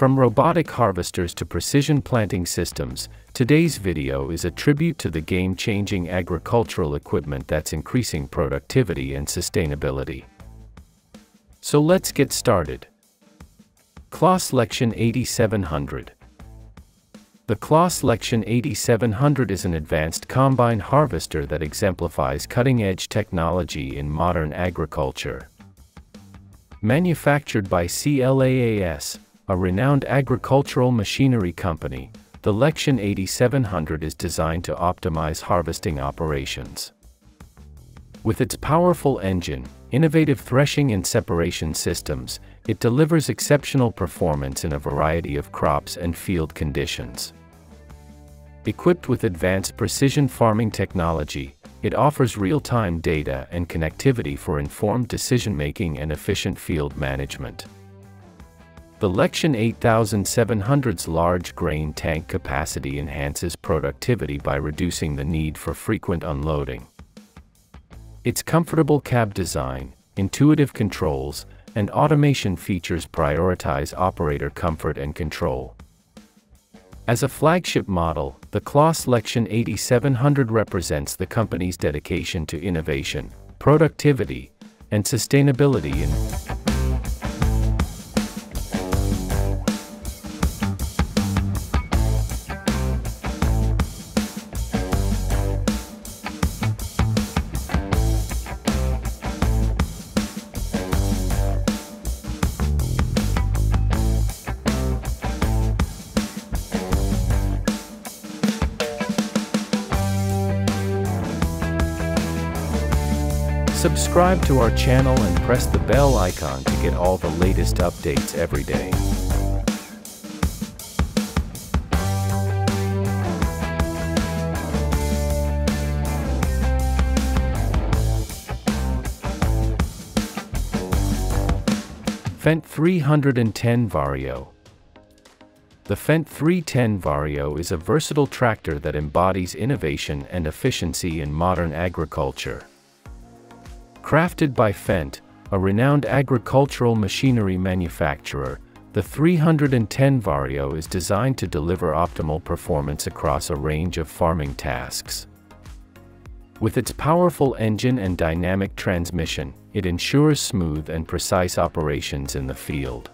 From robotic harvesters to precision planting systems, today's video is a tribute to the game-changing agricultural equipment that's increasing productivity and sustainability. So let's get started. Claas Lexion 8700 The Claas Lexion 8700 is an advanced combine harvester that exemplifies cutting-edge technology in modern agriculture. Manufactured by CLAAS, a renowned agricultural machinery company, the Lexion 8700 is designed to optimize harvesting operations. With its powerful engine, innovative threshing and separation systems, it delivers exceptional performance in a variety of crops and field conditions. Equipped with advanced precision farming technology, it offers real-time data and connectivity for informed decision-making and efficient field management. The Lexion 8700's large grain tank capacity enhances productivity by reducing the need for frequent unloading. Its comfortable cab design, intuitive controls, and automation features prioritize operator comfort and control. As a flagship model, the Claas Lexion 8700 represents the company's dedication to innovation, productivity, and sustainability in Subscribe to our channel and press the bell icon to get all the latest updates every day. Fendt 310 Vario The Fendt 310 Vario is a versatile tractor that embodies innovation and efficiency in modern agriculture. Crafted by Fendt, a renowned agricultural machinery manufacturer, the 310 Vario is designed to deliver optimal performance across a range of farming tasks. With its powerful engine and dynamic transmission, it ensures smooth and precise operations in the field.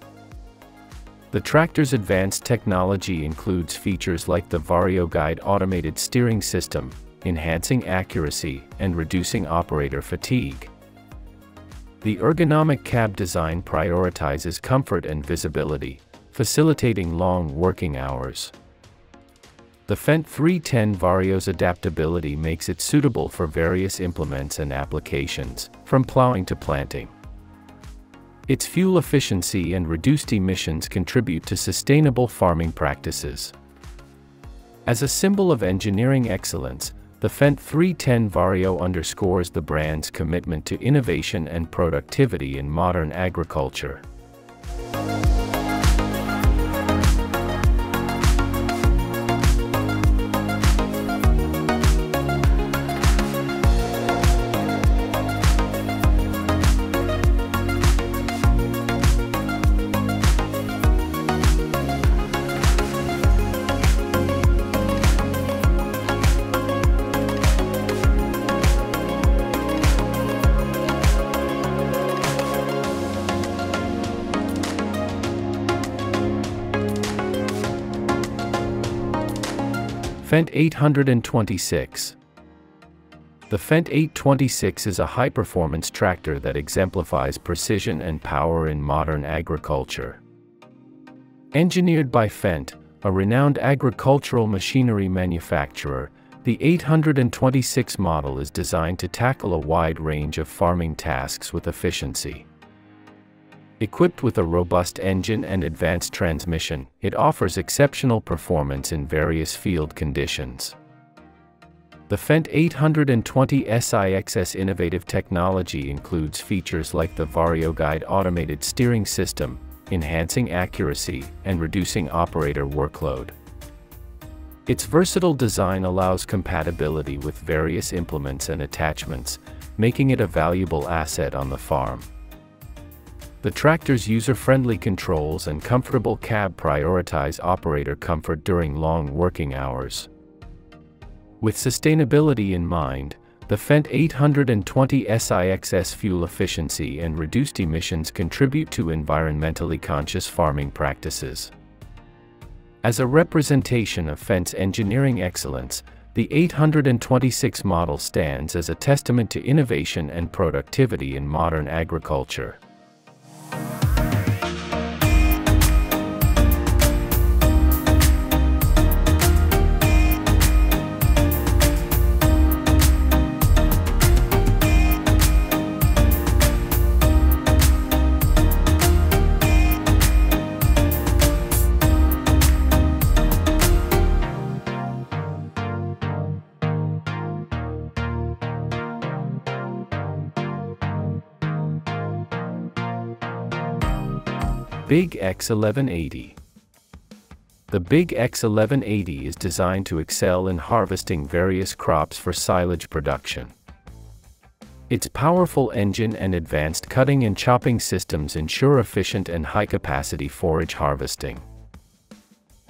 The tractor's advanced technology includes features like the Vario Guide automated steering system, enhancing accuracy and reducing operator fatigue. The ergonomic cab design prioritizes comfort and visibility, facilitating long working hours. The Fendt 310 Vario's adaptability makes it suitable for various implements and applications, from plowing to planting. Its fuel efficiency and reduced emissions contribute to sustainable farming practices. As a symbol of engineering excellence, the Fendt 310 Vario underscores the brand's commitment to innovation and productivity in modern agriculture. Fendt 826 The Fendt 826 is a high-performance tractor that exemplifies precision and power in modern agriculture. Engineered by Fendt, a renowned agricultural machinery manufacturer, the 826 model is designed to tackle a wide range of farming tasks with efficiency. Equipped with a robust engine and advanced transmission, it offers exceptional performance in various field conditions. The Fendt 826's innovative technology includes features like the VarioGuide automated steering system, enhancing accuracy and reducing operator workload. Its versatile design allows compatibility with various implements and attachments, making it a valuable asset on the farm. The tractor's user-friendly controls and comfortable cab prioritize operator comfort during long working hours. With sustainability in mind, the Fendt 826's fuel efficiency and reduced emissions contribute to environmentally conscious farming practices. As a representation of Fendt's engineering excellence, the 826 model stands as a testament to innovation and productivity in modern agriculture. Big X1180 The Big X1180 is designed to excel in harvesting various crops for silage production. Its powerful engine and advanced cutting and chopping systems ensure efficient and high-capacity forage harvesting.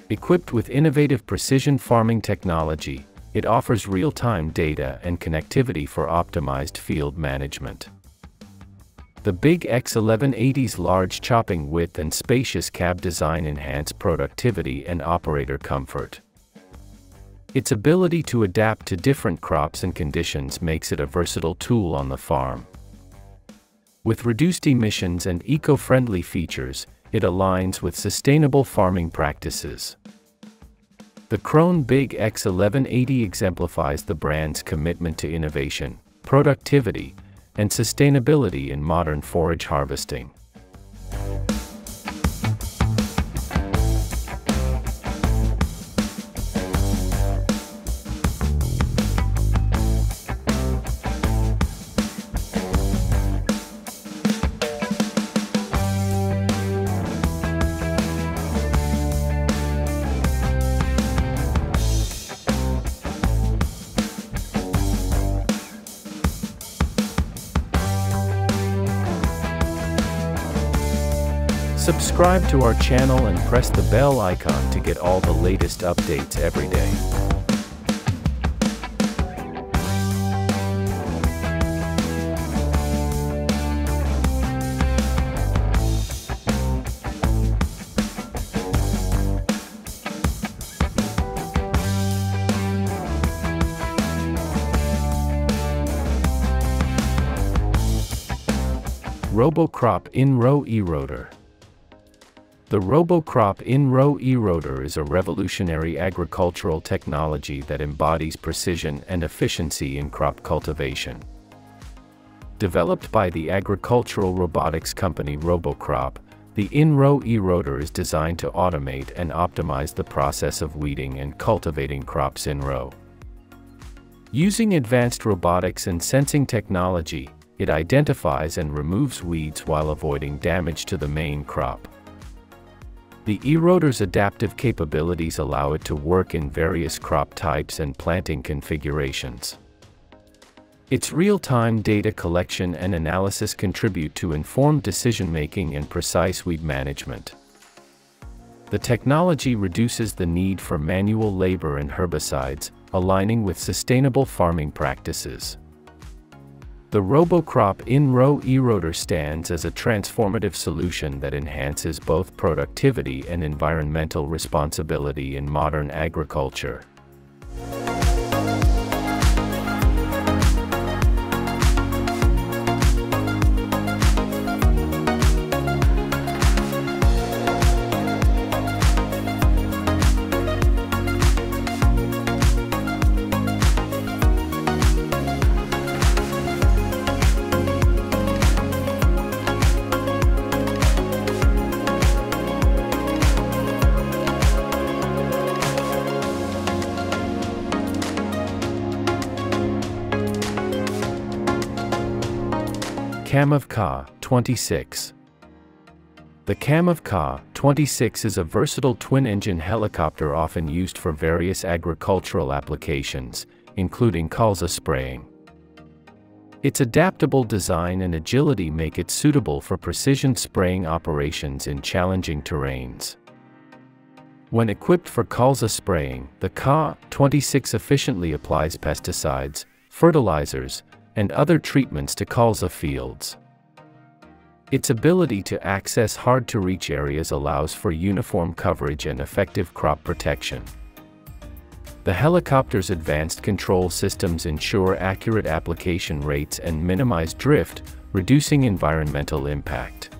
Equipped with innovative precision farming technology, it offers real-time data and connectivity for optimized field management. The Big X1180's large chopping width and spacious cab design enhance productivity and operator comfort. Its ability to adapt to different crops and conditions makes it a versatile tool on the farm. With reduced emissions and eco-friendly features, it aligns with sustainable farming practices. The Krone Big X1180 exemplifies the brand's commitment to innovation, productivity, and sustainability in modern forage harvesting. Subscribe to our channel and press the bell icon to get all the latest updates every day. RoboCrop In-Row Weeder the RoboCrop in-row weeder is a revolutionary agricultural technology that embodies precision and efficiency in crop cultivation. Developed by the agricultural robotics company RoboCrop, the in-row weeder is designed to automate and optimize the process of weeding and cultivating crops in row. Using advanced robotics and sensing technology, it identifies and removes weeds while avoiding damage to the main crop. The eroder's adaptive capabilities allow it to work in various crop types and planting configurations. Its real-time data collection and analysis contribute to informed decision-making and precise weed management. The technology reduces the need for manual labor and herbicides, aligning with sustainable farming practices. The RoboCrop in-row weeder stands as a transformative solution that enhances both productivity and environmental responsibility in modern agriculture. Kamov Ka 26 The Kamov Ka 26 is a versatile twin-engine helicopter often used for various agricultural applications, including colza spraying. Its adaptable design and agility make it suitable for precision spraying operations in challenging terrains. When equipped for colza spraying, the KA-26 efficiently applies pesticides, fertilizers, and other treatments to colza fields. Its ability to access hard-to-reach areas allows for uniform coverage and effective crop protection. The helicopter's advanced control systems ensure accurate application rates and minimize drift, reducing environmental impact.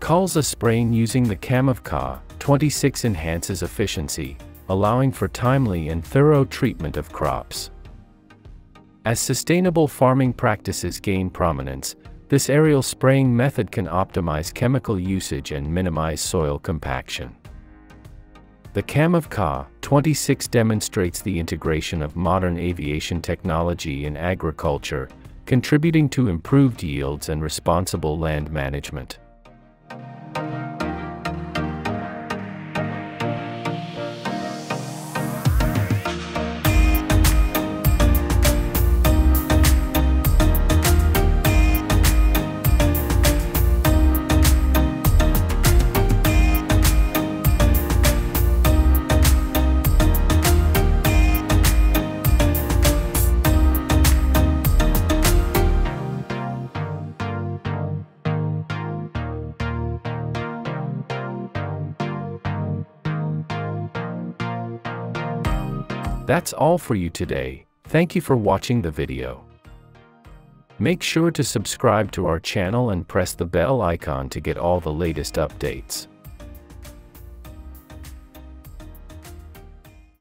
Colza spraying using the Kamov KA-26 enhances efficiency, allowing for timely and thorough treatment of crops. As sustainable farming practices gain prominence, this aerial spraying method can optimize chemical usage and minimize soil compaction. The Kamov KA-26 demonstrates the integration of modern aviation technology in agriculture, contributing to improved yields and responsible land management. That's all for you today, thank you for watching the video. Make sure to subscribe to our channel and press the bell icon to get all the latest updates.